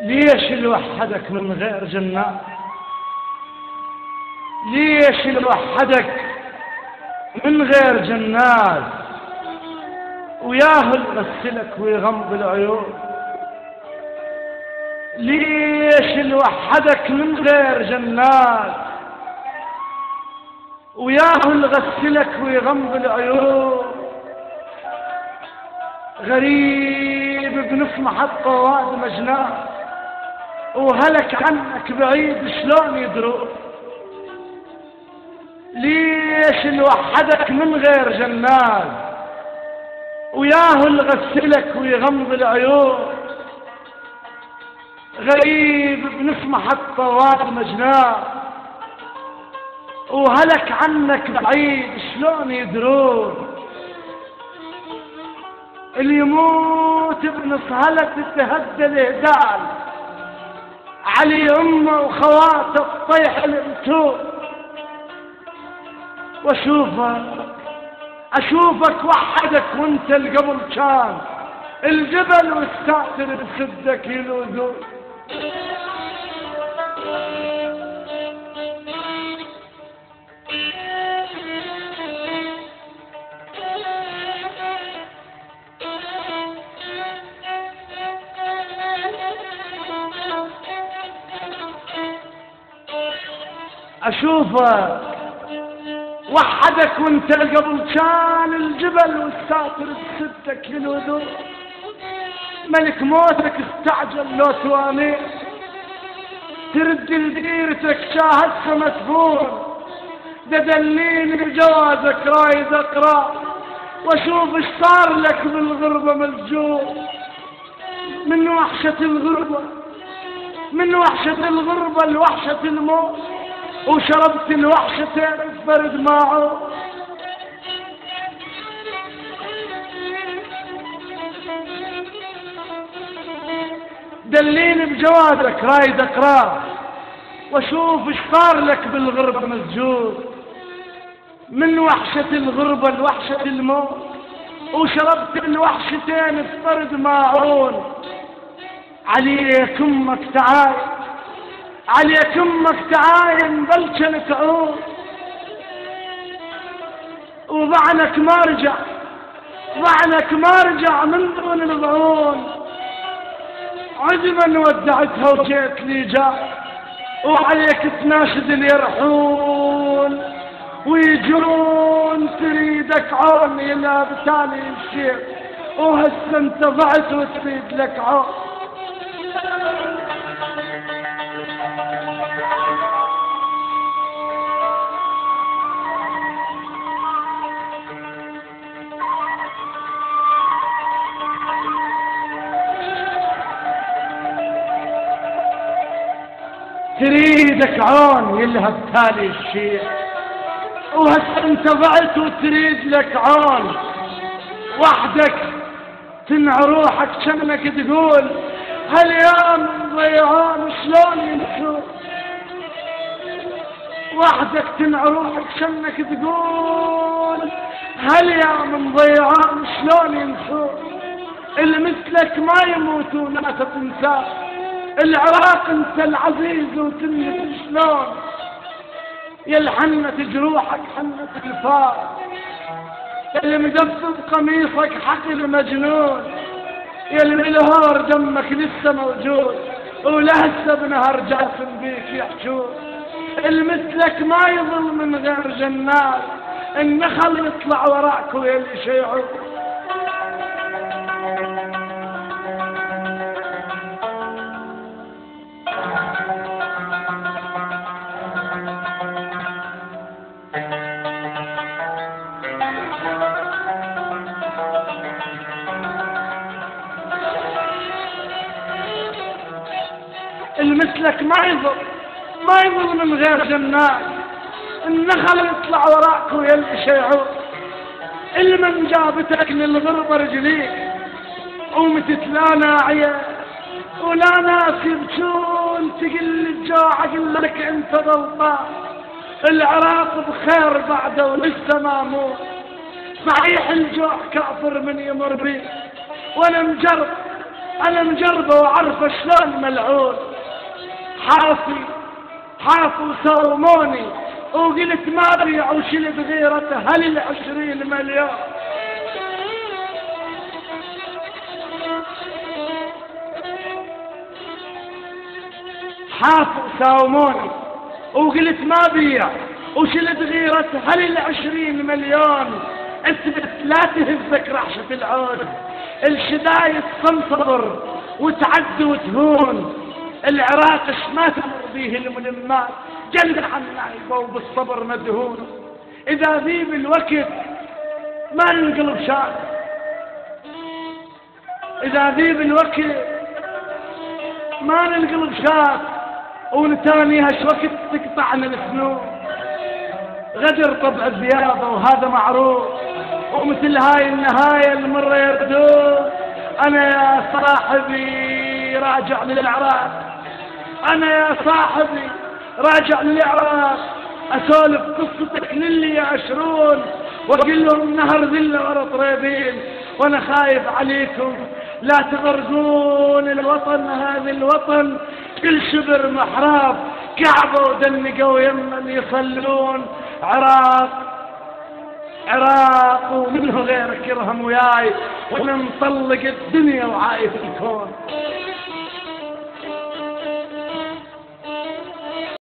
ليش الوحدك من غير جنات ليش الوحدك من غير جنات؟ وياه يغسلك ويغمض العيون. ليش الوحدك من غير جنات؟ وياه يغسلك ويغمض العيون. غريب بنص محطة واد مجنان وهلك عنك بعيد شلون يدرون ليش نوحدك من غير جنات؟ وياه يغسلك ويغمض العيون. غريب بنص محطة واد مجنان. وهلك عنك بعيد شلون يدرون؟ اللي يموت بنص هلك تتهدى الهدال علي امه وخواته الطيح الامتوت وأشوفك أشوفك وحدك وأنت اللي قبل كان. الجبل والساتر بسدك يلوذون. اشوفك وحدك وانت قبل كان الجبل والساتر بستك الوذور ملك موتك استعجل لو تواني ترد لديرتك شاهدت مدفون ددليني بجوازك رايد أقرأ. واشوف إيش صار لك بالغربة مسجون من وحشة الغربة من وحشة الغربة لوحشة الموت. وشربت الوحشتين الفرد معه. دليني بجوازك رايد اقراه وأشوف إيش صار لك بالغربة مسجون. من وحشة الغربة لوحشة الموت. وشربت الوحشتين الفرد ماعون عليك أمك تعال عليك أمك تعاين بلشن تعود وضعنك ما رجع. ضعنك ما رجع من دون الضعون عجبا ودعتها وجيت لي جاء. وعليك تناشد يرحون ويجرون تريدك عون إلى بتالي الشيخ. وهسه انت ضعت وتريد لك عون. تريدك عون يلهب تالي الشيء وهسه انت ضعت وتريد لك عون. وحدك تنع روحك شنك تقول هاليوم ضيعان شلون ينسون وحدك تنع روحك شنك تقول هاليوم ضيعان شلون ينسون اللي مثلك ما يموتون لا تنساه العراق انت العزيز وتملك شلون؟ يا الحنة جروحك حنة الفار. اللي مدبب قميصك حقل مجنون يا بالهار دمك لسه موجود. ولهسه بنهر جاسم بيك يحجون المثلك ما يظل من غير جنات. النخل يطلع وراك ويا اللي المثلك ما يظل ما يظل من غير جنات النخل يطلع وراك ويا شيعون اللي من جابتك للغربة رجليك ومتت لا ناعية ولا ناس يبكون تقل الجوع أقول لك انت غلطان العراق بخير بعده ولسه ما موت. صحيح الجوع كافر من يمر بي. وأنا مجرب أنا مجربه وعارفه شلون ملعون. حاصي حاصي وساوموني وقلت ما بيع وشلت غيرته هل العشرين مليون؟ حاصي ساوموني وقلت ما بيع وشلت غيرته هل العشرين مليون؟ اثبت لا تهزك رحشة العود الشدايد تنصبر وتعد وتهون. العراق ما تمر به الملمات. جل عن نايبه وبالصبر مدهون. إذا ذيب الوقت ما ننقلب شاد إذا ذيب الوقت ما ننقلب شاد ونتانيها وقت تقطعنا السنون غدر طبع الزيادة وهذا معروف. ومثل هاي النهاية المرة يردون. أنا يا صاحبي راجع للأعراض أنا يا صاحبي راجع للإعراض أسولف قصتك للي يعشرون وأقول لهم نهر ذلة ورا طريبين وأنا خايف عليكم. لا تغرقون الوطن هذا الوطن كل شبر محراب. كعبة ودنقوا ويمن يصلون. عراق عراق ومنه غيرك يرهم وياي وأنا مطلق الدنيا وعايف الكون.